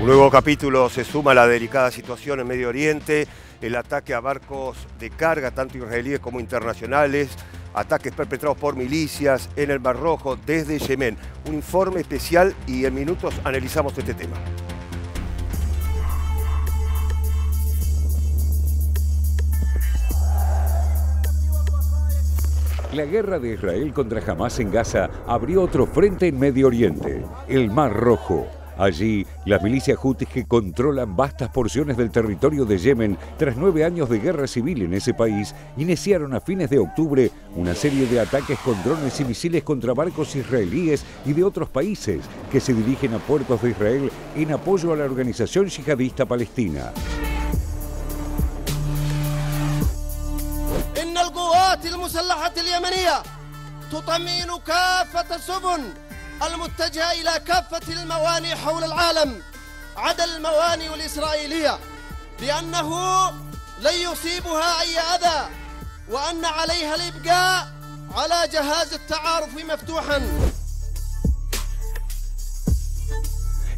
Un nuevo capítulo se suma a la delicada situación en Medio Oriente, el ataque a barcos de carga, tanto israelíes como internacionales, ataques perpetrados por milicias en el Mar Rojo desde Yemen. Un informe especial y en minutos analizamos este tema. La guerra de Israel contra Hamas en Gaza abrió otro frente en Medio Oriente, el Mar Rojo. Allí, las milicias hutis que controlan vastas porciones del territorio de Yemen, tras nueve años de guerra civil en ese país, iniciaron a fines de octubre una serie de ataques con drones y misiles contra barcos israelíes y de otros países que se dirigen a puertos de Israel en apoyo a la organización yihadista palestina. المتجهة إلى كافة الموانئ حول العالم. عدا الموانئ الإسرائيلية لأنه لن يصيبها أي أذى وأن عليها الإبقاء على جهاز التعارف مفتوحا.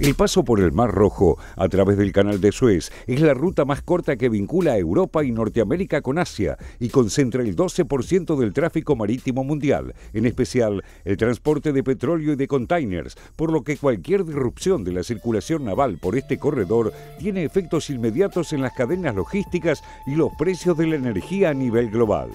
El paso por el Mar Rojo a través del Canal de Suez es la ruta más corta que vincula a Europa y Norteamérica con Asia y concentra el 12% del tráfico marítimo mundial, en especial el transporte de petróleo y de containers, por lo que cualquier disrupción de la circulación naval por este corredor tiene efectos inmediatos en las cadenas logísticas y los precios de la energía a nivel global.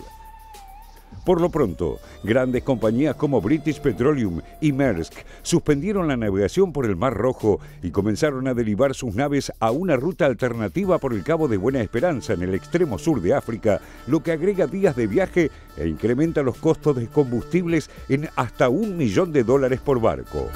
Por lo pronto, grandes compañías como British Petroleum y Maersk suspendieron la navegación por el Mar Rojo y comenzaron a derivar sus naves a una ruta alternativa por el Cabo de Buena Esperanza en el extremo sur de África, lo que agrega días de viaje e incrementa los costos de combustibles en hasta un millón de dólares por barco.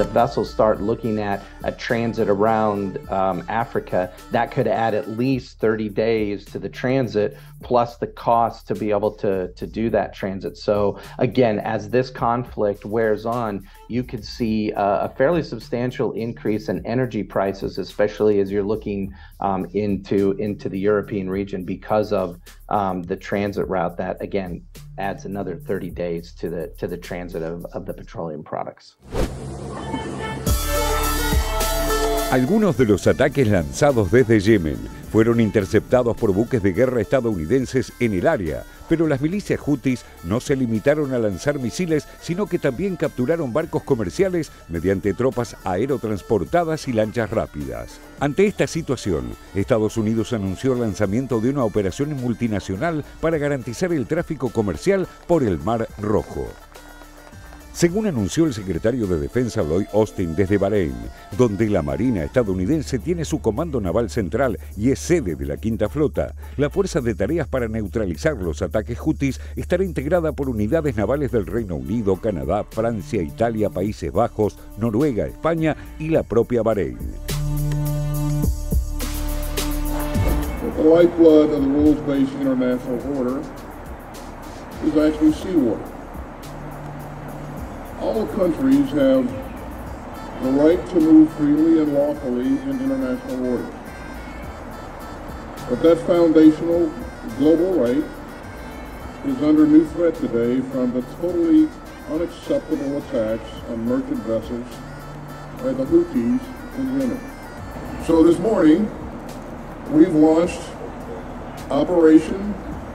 The vessels start looking at a transit around um, Africa, that could add at least 30 days to the transit, plus the cost to be able to, to do that transit. So, again, as this conflict wears on, you could see a, a fairly substantial increase in energy prices, especially as you're looking um, into, into the European region because of um, the transit route that, again, adds another 30 days to the, to the transit of, of the petroleum products. Algunos de los ataques lanzados desde Yemen fueron interceptados por buques de guerra estadounidenses en el área, pero las milicias hutis no se limitaron a lanzar misiles, sino que también capturaron barcos comerciales mediante tropas aerotransportadas y lanchas rápidas. Ante esta situación, Estados Unidos anunció el lanzamiento de una operación multinacional para garantizar el tráfico comercial por el Mar Rojo según anunció el secretario de Defensa Lloyd Austin desde Bahrein, donde la Marina estadounidense tiene su comando naval central y es sede de la Quinta Flota. La Fuerza de Tareas para neutralizar los ataques hutis estará integrada por unidades navales del Reino Unido, Canadá, Francia, Italia, Países Bajos, Noruega, España y la propia Bahrein. All countries have the right to move freely and lawfully in international waters. But that foundational global right is under new threat today from the totally unacceptable attacks on merchant vessels by the Houthis in Yemen. So this morning, we've launched Operation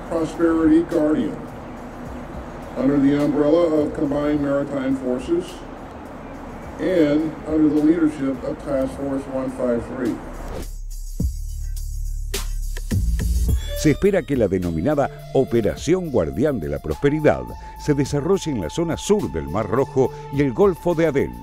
Prosperity Guardian under the umbrella of Combined Maritime Forces and under the leadership of Task Force 153. Se espera que la denominada Operación Guardián de la Prosperidad se desarrolle en la zona sur del Mar Rojo y el Golfo de Adén.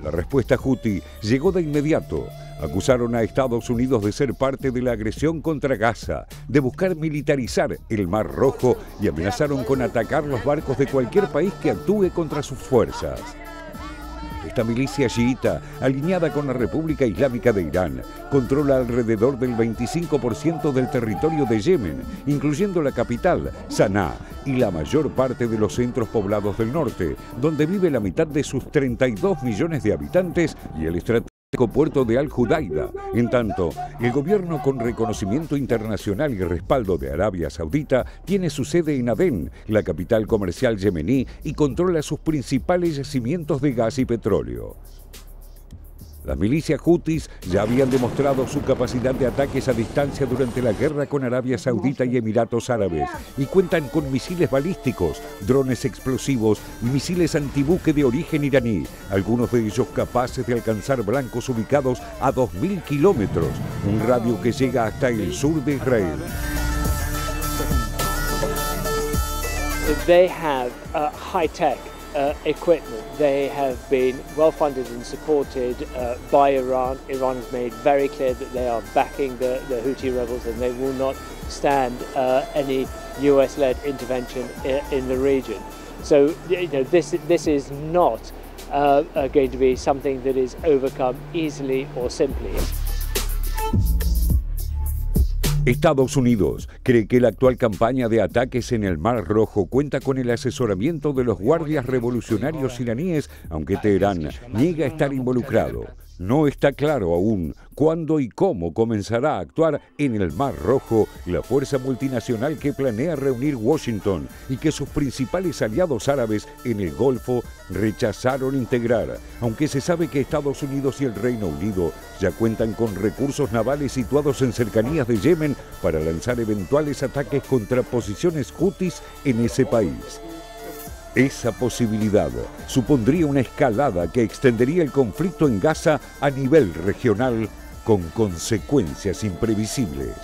La respuesta Houthi llegó de inmediato, acusaron a Estados Unidos de ser parte de la agresión contra Gaza, de buscar militarizar el Mar Rojo y amenazaron con atacar los barcos de cualquier país que actúe contra sus fuerzas. Esta milicia chiita, alineada con la República Islámica de Irán, controla alrededor del 25% del territorio de Yemen, incluyendo la capital, Sanaa, y la mayor parte de los centros poblados del norte, donde vive la mitad de sus 32 millones de habitantes y el puerto de Al Judaida. En tanto, el gobierno con reconocimiento internacional y respaldo de Arabia Saudita tiene su sede en Adén, la capital comercial yemení, y controla sus principales yacimientos de gas y petróleo. Las milicias hutis ya habían demostrado su capacidad de ataques a distancia durante la guerra con Arabia Saudita y Emiratos Árabes y cuentan con misiles balísticos, drones explosivos y misiles antibuque de origen iraní, algunos de ellos capaces de alcanzar blancos ubicados a 2.000 kilómetros, un radio que llega hasta el sur de Israel. They have uh, high tech uh, equipment. They have been well funded and supported uh, by Iran. Iran has made very clear that they are backing the, the Houthi rebels and they will not stand uh, any US led intervention in, in, the region. So, you know, this, this is not uh, uh, going to be something that is overcome easily or simply. Estados Unidos cree que la actual campaña de ataques en el Mar Rojo cuenta con el asesoramiento de los guardias revolucionarios iraníes, aunque Teherán niega estar involucrado. No está claro aún cuándo y cómo comenzará a actuar en el Mar Rojo la fuerza multinacional que planea reunir Washington y que sus principales aliados árabes en el Golfo rechazaron integrar, aunque se sabe que Estados Unidos y el Reino Unido ya cuentan con recursos navales situados en cercanías de Yemen para lanzar eventuales ataques contra posiciones hutis en ese país. Esa posibilidad supondría una escalada que extendería el conflicto en Gaza a nivel regional con consecuencias imprevisibles.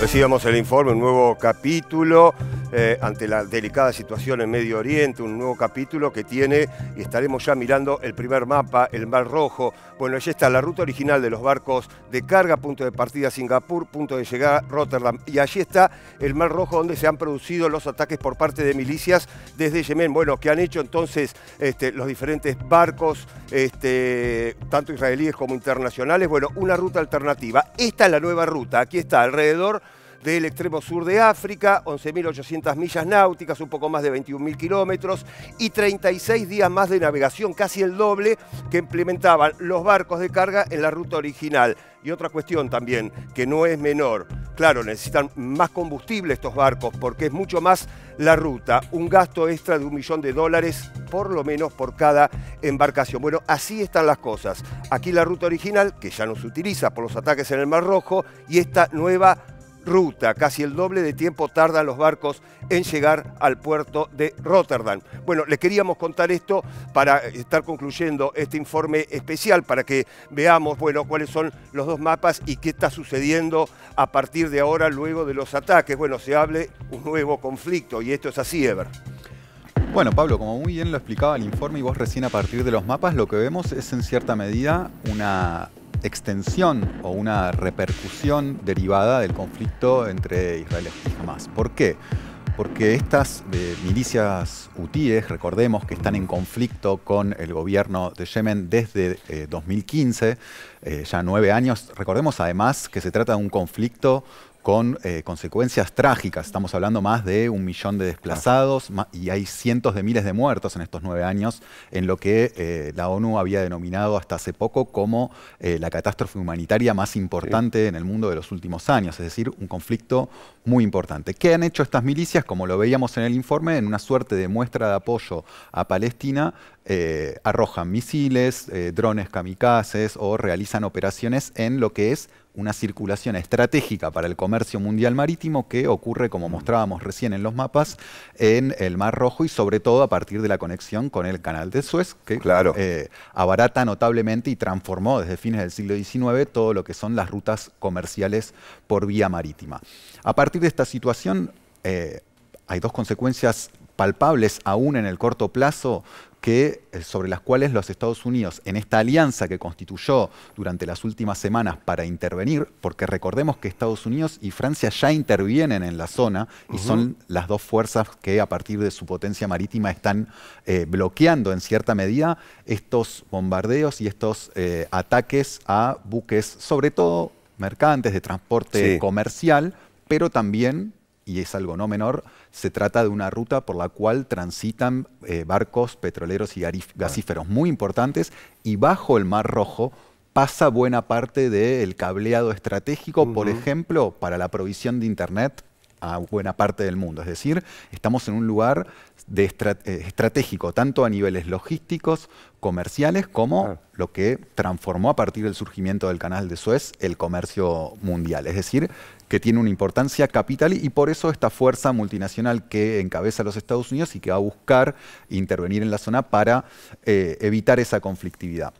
Recibamos el informe, un nuevo capítulo eh, ante la delicada situación en Medio Oriente, un nuevo capítulo que tiene, y estaremos ya mirando el primer mapa, el Mar Rojo. Bueno, allí está la ruta original de los barcos de carga, punto de partida Singapur, punto de llegada Rotterdam. Y allí está el Mar Rojo donde se han producido los ataques por parte de milicias desde Yemen. Bueno, que han hecho entonces este, los diferentes barcos, este, tanto israelíes como internacionales. Bueno, una ruta alternativa. Esta es la nueva ruta. Aquí está, alrededor del extremo sur de África, 11.800 millas náuticas, un poco más de 21.000 kilómetros y 36 días más de navegación, casi el doble que implementaban los barcos de carga en la ruta original. Y otra cuestión también, que no es menor. Claro, necesitan más combustible estos barcos porque es mucho más la ruta. Un gasto extra de un millón de dólares por lo menos por cada embarcación. Bueno, así están las cosas. Aquí la ruta original, que ya no se utiliza por los ataques en el Mar Rojo, y esta nueva ruta. Casi el doble de tiempo tardan los barcos en llegar al puerto de Rotterdam. Bueno, les queríamos contar esto para estar concluyendo este informe especial, para que veamos, bueno, cuáles son los dos mapas y qué está sucediendo a partir de ahora, luego de los ataques. Bueno, se hable un nuevo conflicto y esto es así, Ever. Bueno, Pablo, como muy bien lo explicaba el informe y vos recién a partir de los mapas, lo que vemos es en cierta medida una extensión o una repercusión derivada del conflicto entre Israel y Hamas. ¿Por qué? Porque estas eh, milicias hutíes, recordemos que están en conflicto con el gobierno de Yemen desde 2015, eh, eh, ya nueve años. Recordemos además que se trata de un conflicto con eh, consecuencias trágicas. Estamos hablando más de un millón de desplazados y hay cientos de miles de muertos en estos nueve años en lo que eh, la ONU había denominado hasta hace poco como eh, la catástrofe humanitaria más importante en el mundo de los últimos años, es decir, un conflicto muy importante. ¿Qué han hecho estas milicias? Como lo veíamos en el informe, en una suerte de muestra de apoyo a Palestina, arrojan misiles, drones kamikazes o realizan operaciones en lo que es una circulación estratégica para el comercio mundial marítimo que ocurre, como mostrábamos recién en los mapas, en el Mar Rojo y sobre todo a partir de la conexión con el Canal de Suez, que claro. Eh, abarata notablemente y transformó desde fines del siglo XIX todo lo que son las rutas comerciales por vía marítima. A partir de esta situación, eh, hay dos consecuencias palpables aún en el corto plazo que, eh, sobre las cuales los Estados Unidos, en esta alianza que constituyó durante las últimas semanas para intervenir, porque recordemos que Estados Unidos y Francia ya intervienen en la zona y son las dos fuerzas que a partir de su potencia marítima están eh, bloqueando en cierta medida estos bombardeos y estos eh, ataques a buques, sobre todo mercantes de transporte comercial, pero también, y es algo no menor, se trata de una ruta por la cual transitan eh, barcos petroleros y gasíferos muy importantes y bajo el Mar Rojo pasa buena parte del cableado estratégico, por ejemplo, para la provisión de Internet a buena parte del mundo. Es decir, estamos en un lugar de eh, estratégico, tanto a niveles logísticos, comerciales, como lo que transformó a partir del surgimiento del canal de Suez el comercio mundial. Es decir, que tiene una importancia capital y por eso esta fuerza multinacional que encabeza los Estados Unidos y que va a buscar intervenir en la zona para eh, evitar esa conflictividad.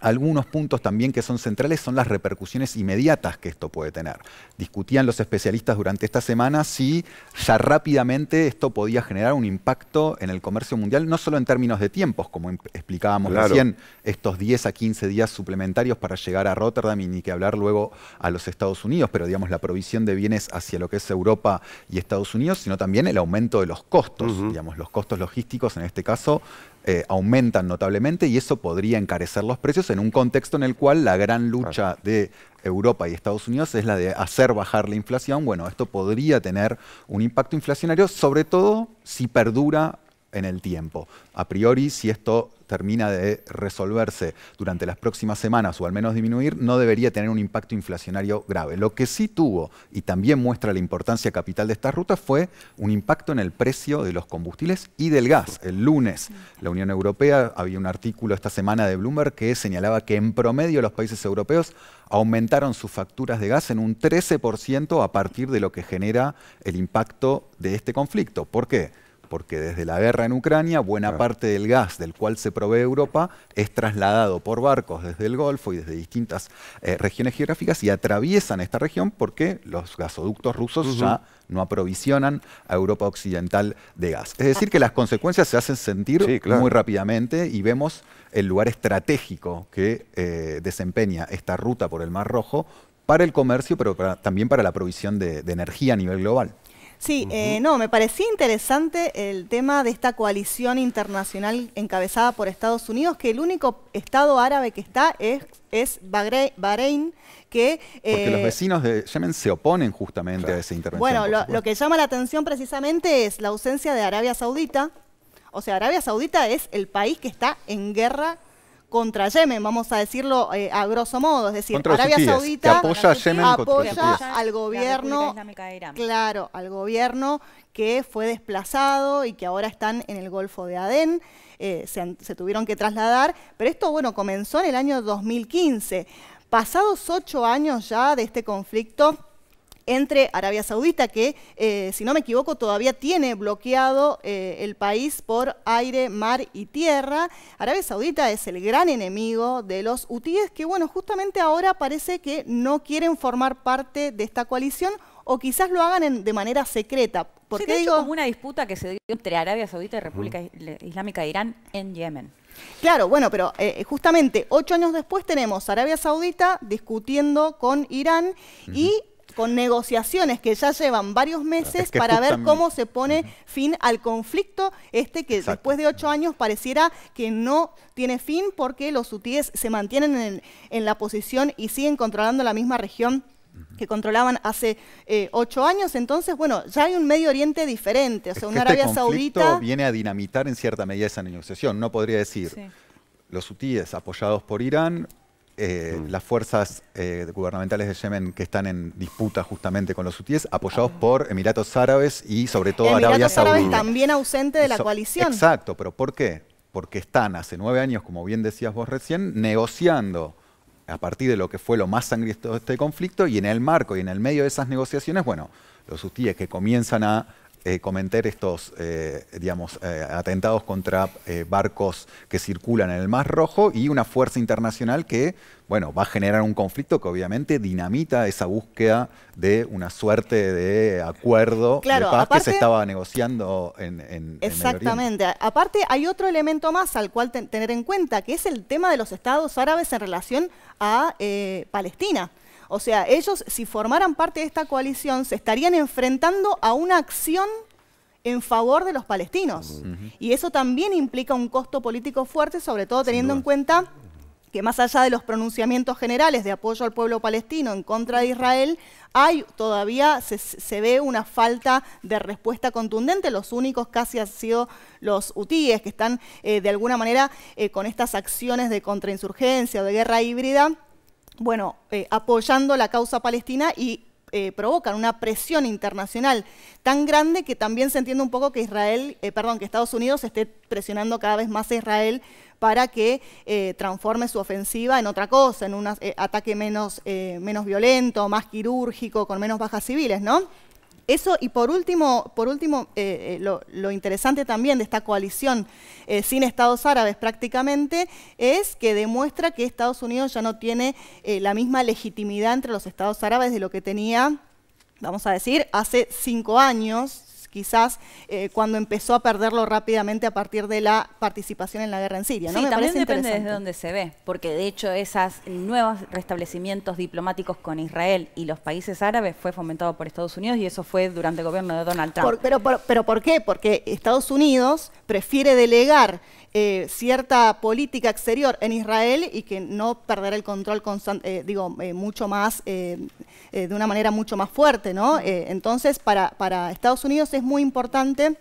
Algunos puntos también que son centrales son las repercusiones inmediatas que esto puede tener. Discutían los especialistas durante esta semana si ya rápidamente esto podía generar un impacto en el comercio mundial, no solo en términos de tiempos, como explicábamos recién, estos 10 a 15 días suplementarios para llegar a Rotterdam y ni que hablar luego a los Estados Unidos, pero digamos la provisión de bienes hacia lo que es Europa y Estados Unidos, sino también el aumento de los costos, digamos, los costos logísticos en este caso eh, aumentan notablemente y eso podría encarecer los precios en un contexto en el cual la gran lucha de Europa y Estados Unidos es la de hacer bajar la inflación. Bueno, esto podría tener un impacto inflacionario, sobre todo si perdura en el tiempo. A priori, si esto termina de resolverse durante las próximas semanas o al menos disminuir, no debería tener un impacto inflacionario grave. Lo que sí tuvo, y también muestra la importancia capital de esta ruta, fue un impacto en el precio de los combustibles y del gas. El lunes, la Unión Europea, había un artículo esta semana de Bloomberg que señalaba que en promedio los países europeos aumentaron sus facturas de gas en un 13% a partir de lo que genera el impacto de este conflicto. ¿Por qué? Porque desde la guerra en Ucrania buena parte del gas del cual se provee Europa es trasladado por barcos desde el Golfo y desde distintas eh, regiones geográficas y atraviesan esta región porque los gasoductos rusos ya no aprovisionan a Europa Occidental de gas. Es decir, que las consecuencias se hacen sentir muy rápidamente y vemos el lugar estratégico que eh, desempeña esta ruta por el Mar Rojo para el comercio, pero también para la provisión de energía a nivel global. Sí, eh, no, me parecía interesante el tema de esta coalición internacional encabezada por Estados Unidos, que el único estado árabe que está es, es Bahrein, que... Porque los eh, vecinos de Yemen se oponen justamente a esa intervención. Bueno, lo, lo que llama la atención precisamente es la ausencia de Arabia Saudita. O sea, Arabia Saudita es el país que está en guerra contra Yemen, vamos a decirlo eh, a grosso modo, es decir, Arabia Saudita apoya, a Yemen apoya al gobierno, claro, al gobierno que fue desplazado y que ahora están en el Golfo de Adén. Eh, se, se, tuvieron que trasladar, pero esto, bueno, comenzó en el año 2015. Pasados ocho años ya de este conflicto, entre Arabia Saudita, que eh, si no me equivoco todavía tiene bloqueado eh, el país por aire, mar y tierra. Arabia Saudita es el gran enemigo de los hutíes que, bueno, justamente ahora parece que no quieren formar parte de esta coalición o quizás lo hagan de manera secreta. ¿Por sí, digo? como una disputa que se dio entre Arabia Saudita y República Islámica de Irán en Yemen. Claro, bueno, pero eh, justamente ocho años después tenemos Arabia Saudita discutiendo con Irán y con negociaciones que ya llevan varios meses para ver cómo se pone fin al conflicto este que después de ocho años pareciera que no tiene fin porque los hutíes se mantienen en, la posición y siguen controlando la misma región que controlaban hace eh, ocho años. Entonces, bueno, ya hay un Medio Oriente diferente, o sea, una Arabia este Saudita... viene a dinamitar en cierta medida esa negociación. No podría decir, los hutíes apoyados por Irán eh, mm. las fuerzas eh, gubernamentales de Yemen que están en disputa justamente con los hutíes, apoyados ah. por Emiratos Árabes y sobre todo Arabia Saudita. Árabes también ausente de la coalición. Exacto, pero ¿por qué? Porque están hace nueve años, como bien decías vos recién, negociando a partir de lo que fue lo más sangriento de este conflicto y en el marco y en el medio de esas negociaciones, bueno, los hutíes que comienzan a eh, cometer estos, eh, digamos, eh, atentados contra barcos que circulan en el Mar Rojo y una fuerza internacional que, bueno, va a generar un conflicto que obviamente dinamita esa búsqueda de una suerte de acuerdo de paz que se estaba negociando en, en Exactamente. aparte, hay otro elemento más al cual tener en cuenta, que es el tema de los estados árabes en relación a Palestina. O sea, ellos si formaran parte de esta coalición se estarían enfrentando a una acción en favor de los palestinos. Y eso también implica un costo político fuerte, sobre todo teniendo en cuenta que más allá de los pronunciamientos generales de apoyo al pueblo palestino en contra de Israel, hay todavía se, ve una falta de respuesta contundente. Los únicos casi han sido los hutíes, que están eh, de alguna manera eh, con estas acciones de contrainsurgencia o de guerra híbrida, bueno, eh, apoyando la causa palestina y provocan una presión internacional tan grande que también se entiende un poco que Israel, perdón, que Estados Unidos esté presionando cada vez más a Israel para que eh, transforme su ofensiva en otra cosa, en un eh, ataque menos, eh, menos violento, más quirúrgico, con menos bajas civiles, ¿no? Eso, y por último, por último lo, interesante también de esta coalición sin Estados árabes prácticamente es que demuestra que Estados Unidos ya no tiene la misma legitimidad entre los Estados árabes de lo que tenía, vamos a decir, hace cinco años, quizás eh, cuando empezó a perderlo rápidamente a partir de la participación en la guerra en Siria. ¿no? Sí, también depende desde dónde se ve, porque de hecho esos nuevos restablecimientos diplomáticos con Israel y los países árabes fue fomentado por Estados Unidos y eso fue durante el gobierno de Donald Trump. pero, pero ¿por qué? Porque Estados Unidos prefiere delegar eh, cierta política exterior en Israel y que no perder el control constante, eh, digo, eh, mucho más, de una manera mucho más fuerte, ¿no? entonces, para, para Estados Unidos es muy importante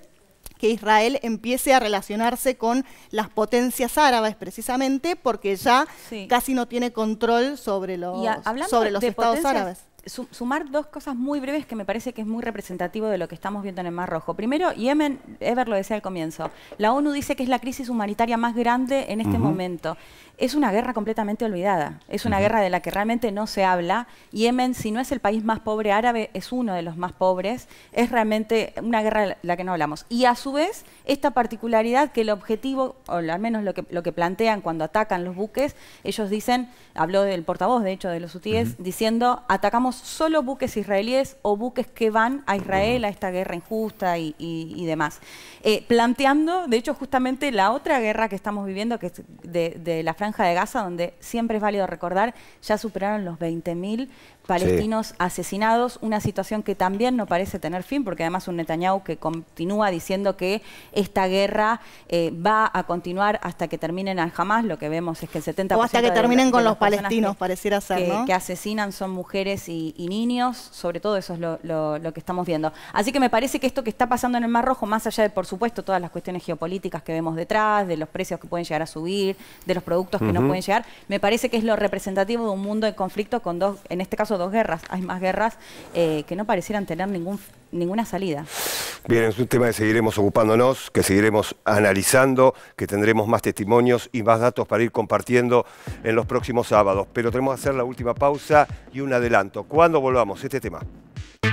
que Israel empiece a relacionarse con las potencias árabes precisamente porque ya casi no tiene control sobre los, sobre los estados árabes sumar dos cosas muy breves que me parece que es muy representativo de lo que estamos viendo en el Mar Rojo. Primero, Yemen, Ever lo decía al comienzo, la ONU dice que es la crisis humanitaria más grande en este momento. Es una guerra completamente olvidada, es una guerra de la que realmente no se habla. Yemen, si no es el país más pobre árabe, es uno de los más pobres. Es realmente una guerra de la que no hablamos. Y a su vez, esta particularidad que el objetivo, o al menos lo que, lo que plantean cuando atacan los buques, ellos dicen, habló del portavoz, de hecho, de los UTIs, diciendo, atacamos solo buques israelíes o buques que van a Israel a esta guerra injusta y, demás. Eh, planteando, de hecho, justamente la otra guerra que estamos viviendo, que es de, la franja de Gaza, donde siempre es válido recordar, ya superaron los 20.000 palestinos asesinados, una situación que también no parece tener fin, porque además un Netanyahu que continúa diciendo que esta guerra eh, va a continuar hasta que terminen al Hamas, lo que vemos es que el 70% O hasta que terminen con los palestinos, pareciera ser, que, que asesinan son mujeres y, niños, sobre todo eso es lo, que estamos viendo. Así que me parece que esto que está pasando en el Mar Rojo, más allá de, por supuesto, todas las cuestiones geopolíticas que vemos detrás, de los precios que pueden llegar a subir, de los productos que no pueden llegar, me parece que es lo representativo de un mundo de conflicto con dos, en este caso, dos guerras. Hay más guerras eh, que no parecieran tener ninguna salida. Bien, es un tema que seguiremos ocupándonos, que seguiremos analizando, que tendremos más testimonios y más datos para ir compartiendo en los próximos sábados. Pero tenemos que hacer la última pausa y un adelanto. ¿Cuándo volvamos este tema?